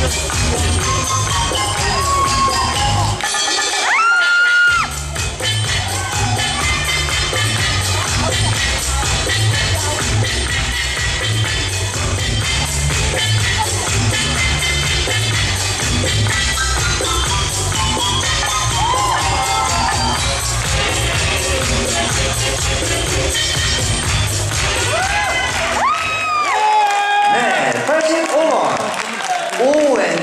you こ。